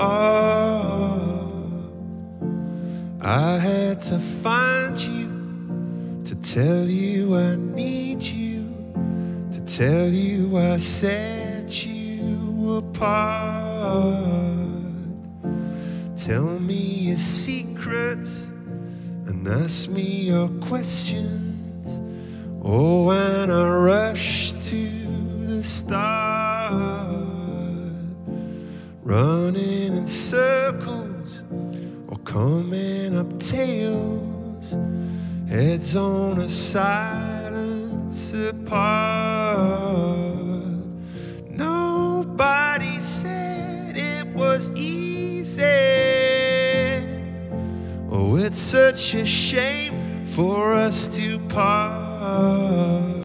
Oh, I had to find you to tell you I need you, to tell you I set you apart. Tell me your secrets and ask me your questions. Oh, when I rush to the start, running in circles or coming up tails, heads on a silence apart. Nobody said it was easy. Oh, it's such a shame for us to part.